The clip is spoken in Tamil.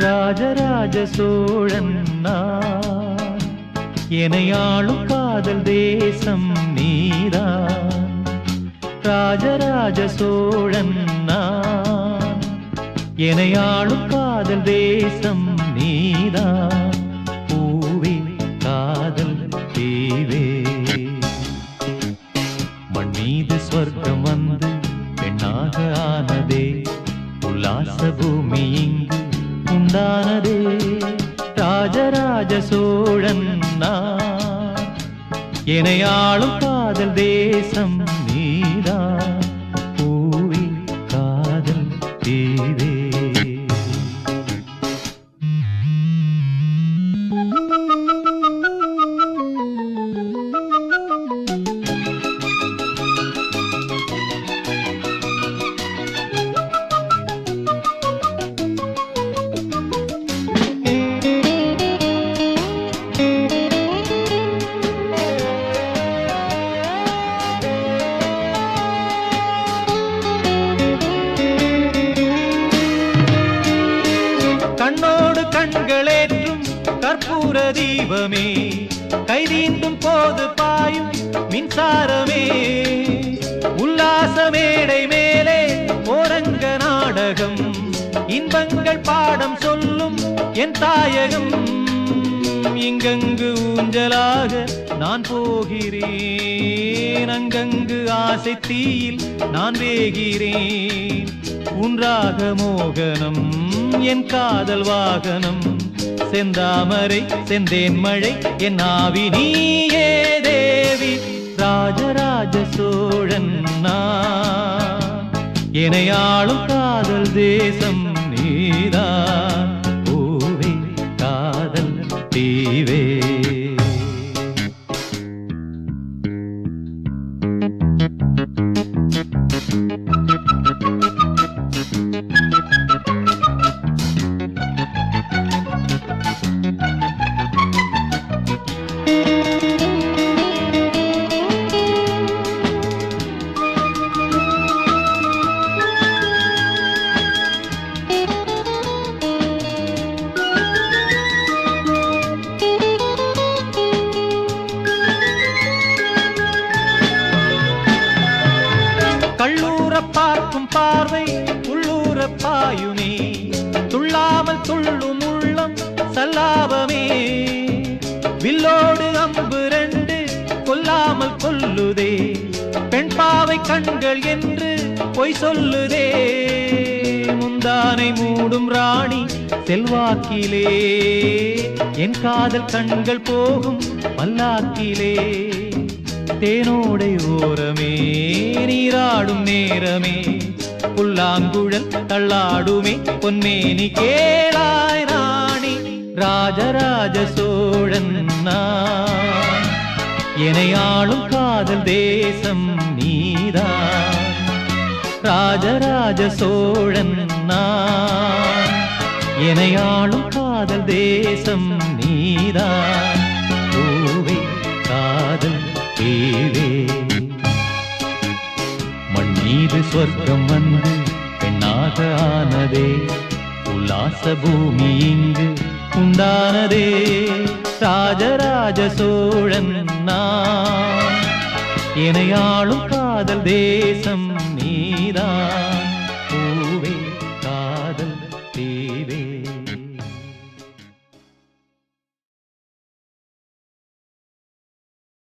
ராஜராஜ சோழன் நான் எனையாளும் காதல் தேசம் நீதான் ராஜராஜ சோழன் நான் எனையாளும் காதல் தேசம் நீதான் பூவே காதல் தீவே. மண் மீது சொர்க்கம் வந்து பெண்ணாக ஆனதே. உல்லாச பூமி இங்கு உண்டானதே. ராஜராஜ சோழன் நான். எனையாளும் காதல் தேசம் நீதான். கற்பூர தீபமே. கைதீண்டும் போது பாயும் மின்சாரமே. உல்லாச மேடை மேலே ஓரங்க நாடகம். இன்பங்கள் பாடம் சொல்லும் என் தாயகம். இங்கங்கு ஊஞ்சலாக நான் போகிறேன். அங்கங்கு ஆசை தீயில் நான் வேகிறேன். உன்றாக மோகனம் என் காதல் வாகனம். செந்தாமரை செந்தேன் மழை என் ஆவி நீயே தேவி ராஜராஜ சோழன் நான். எனையாளும் காதல் தேசம் உள்ளூர பாயுமே துள்ளாமல் துள்ளும் உள்ளம் சல்லாபமே. வில்லோடு அம்பு ரெண்டு கொல்லாமல் கொல்லுதே. பெண் பாவை கண்கள் என்று பொய் சொல்லுதே. முந்தானை மூடும் ராணி செல்வாக்கிலே. என் காதல் கண்கள் போகும் பல்லாக்கிலே தேனோடை ஓரமே நீராடும் நேரமே. புல்லாங்குழல் தள்ளாடுமே பொன்மேனி கேளாய் ராணி ராஜராஜ சோழன் நான். எனையாளும் காதல் தேசம் நீதா ராஜராஜ சோழன் நான். எனையாளும் காதல் தேசம் நீதா சொர்க்கம் வந்து பெண்ணாக ஆனதே. உல்லாச பூமி இங்கு உண்டானதே. ராஜராஜ சோழன் நான். எனையாளும் காதல் தேசம்